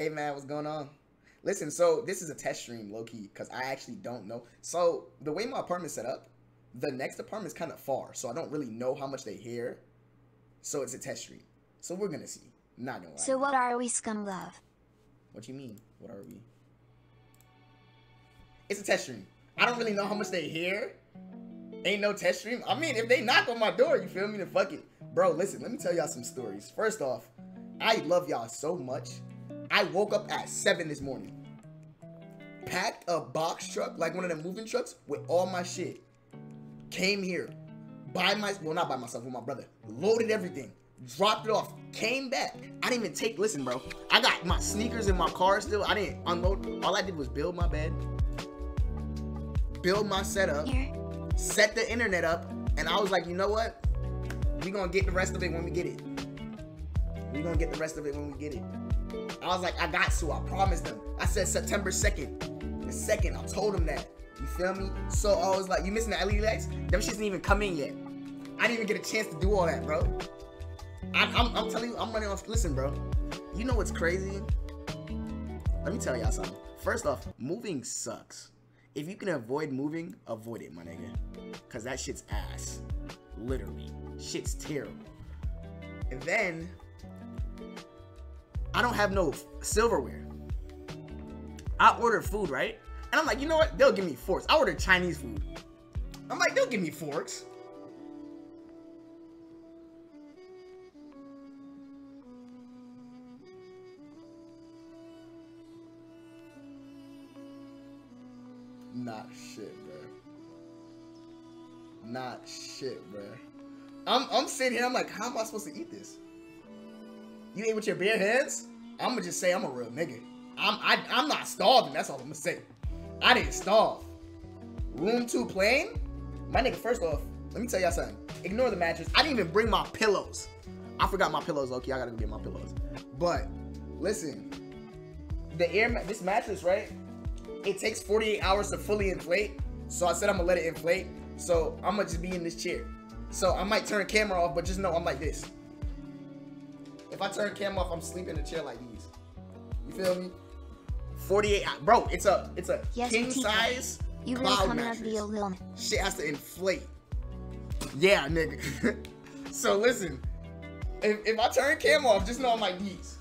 Hey man, what's going on? Listen, so this is a test stream, low key, because I actually don't know. So the way my apartment's set up, the next apartment's kind of far, so I don't really know how much they hear. So it's a test stream. So we're gonna see. Not gonna lie. So what are we, scum love? What you mean? What are we? It's a test stream. I don't really know how much they hear. Ain't no test stream. I mean, if they knock on my door, you feel me? Then fuck it. Bro, listen, let me tell y'all some stories. First off, I love y'all so much I woke up at 7 this morning. Packed a box truck, like one of the moving trucks, with all my shit. Came here. By my well, not by myself, with my brother. Loaded everything. Dropped it off. Came back. I didn't even take listen, bro. I got my sneakers in my car still. I didn't unload. All I did was build my bed. Build my setup. Set the internet up. And I was like, you know what? we gonna get the rest of it when we get it. we gonna get the rest of it when we get it. I was like, I got to. I promised them. I said September 2nd. The second, I told them that. You feel me? So I was like, you missing the LED lights? Them shits didn't even come in yet. I didn't even get a chance to do all that, bro. I, am I'm telling you, I'm running off. Listen, bro. You know what's crazy? Let me tell y'all something. First off, moving sucks. If you can avoid moving, avoid it, my nigga. Cause that shit's ass. Literally. Shit's terrible. And then I don't have no silverware. I ordered food, right? And I'm like, you know what? They'll give me forks. I ordered Chinese food. I'm like, they'll give me forks. Not shit, bro. Not shit, bro. I'm I'm sitting here. I'm like, how am I supposed to eat this? You ate with your bare hands? I'm gonna just say I'm a real nigga. I'm I, am i am not starving. That's all I'm gonna say. I didn't starve. Room two plain. My nigga. First off, let me tell y'all something. Ignore the mattress. I didn't even bring my pillows. I forgot my pillows. Okay, I gotta go get my pillows. But listen, the air this mattress right. It takes 48 hours to fully inflate. So I said I'm gonna let it inflate. So I'm gonna just be in this chair. So I might turn camera off, but just know I'm like this. If I turn cam off, I'm sleeping in a chair like these. You feel me? 48, bro. It's a it's a yes, king size you really cloud mattress. Shit has to inflate. Yeah, nigga. so listen, if, if I turn cam off, just know I'm like these.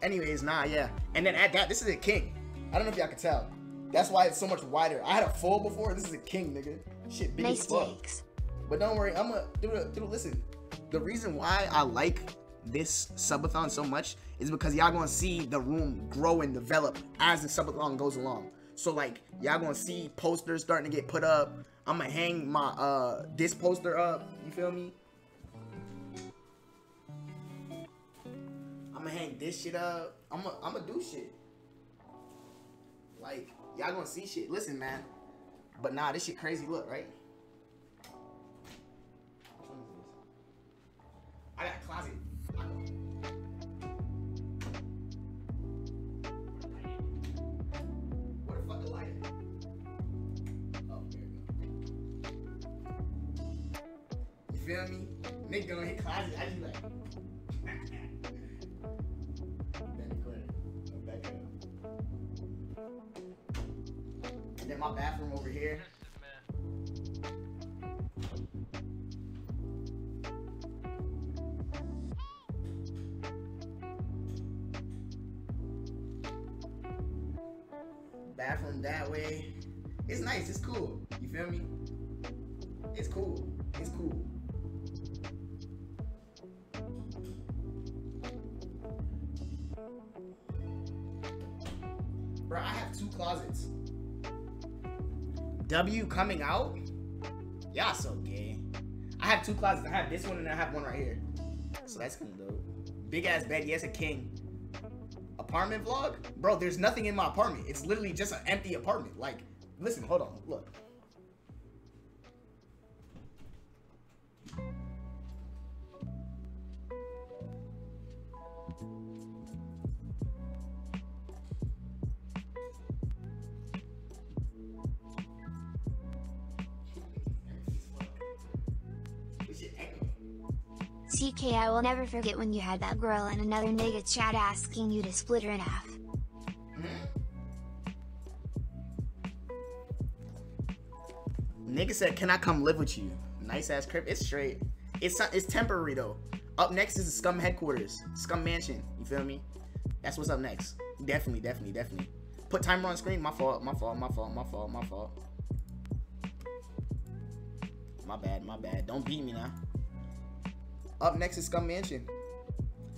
Anyways, nah, yeah. And then at that, this is a king. I don't know if y'all can tell. That's why it's so much wider. I had a full before. This is a king, nigga. Shit, big nice as fuck. But don't worry, I'm gonna do it. Listen. The reason why I like this subathon so much is because y'all gonna see the room grow and develop as the subathon goes along. So like y'all gonna see posters starting to get put up. I'm gonna hang my uh this poster up. You feel me? I'm gonna hang this shit up. I'm gonna I'm gonna do shit. Like y'all gonna see shit. Listen, man. But nah, this shit crazy. Look, right? Feel me? Nigga gonna hit closet. I just like. And then my bathroom over here. bathroom that way. It's nice. It's cool. You feel me? It's cool. It's cool. closets. W coming out? Y'all so gay. I have two closets. I have this one and I have one right here. So that's kind of dope. Big ass bed. Yes, a king. Apartment vlog? Bro, there's nothing in my apartment. It's literally just an empty apartment. Like, listen, hold on. Look. TK I will never forget when you had that girl in another nigga chat asking you to split her in half. Nigga said, can I come live with you? Nice ass crib. It's straight. It's it's temporary though. Up next is the Scum headquarters, Scum Mansion. You feel me? That's what's up next. Definitely, definitely, definitely. Put timer on screen. My fault. My fault. My fault. My fault. My fault. My bad. My bad. Don't beat me now. Up next is Scum Mansion.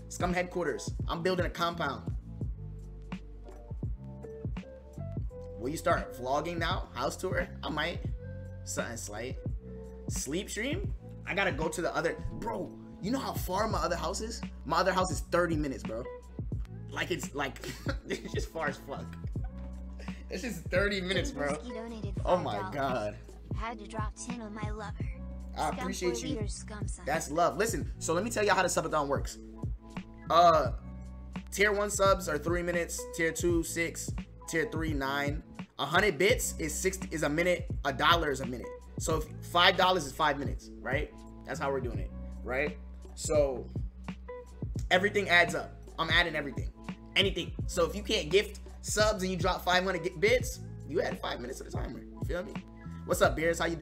Scum headquarters. I'm building a compound. Will you start vlogging now? House tour? I might. Something slight. Sleep stream? I gotta go to the other. Bro, you know how far my other house is? My other house is 30 minutes, bro. Like it's like it's just far as fuck. It's just 30 minutes, bro. Oh my $5. god. Had to drop 10 on my lover. I appreciate you. leaders, scum son. That's love. Listen, so let me tell you how the subathon works. Uh, tier one subs are three minutes. Tier two, six. Tier three, nine. A hundred bits is six is a minute. A dollar is a minute. So if five dollars is five minutes, right? That's how we're doing it, right? So everything adds up. I'm adding everything, anything. So if you can't gift subs and you drop 500 gi- bits, you add five minutes to the timer. You feel me? What's up, Beers? How you?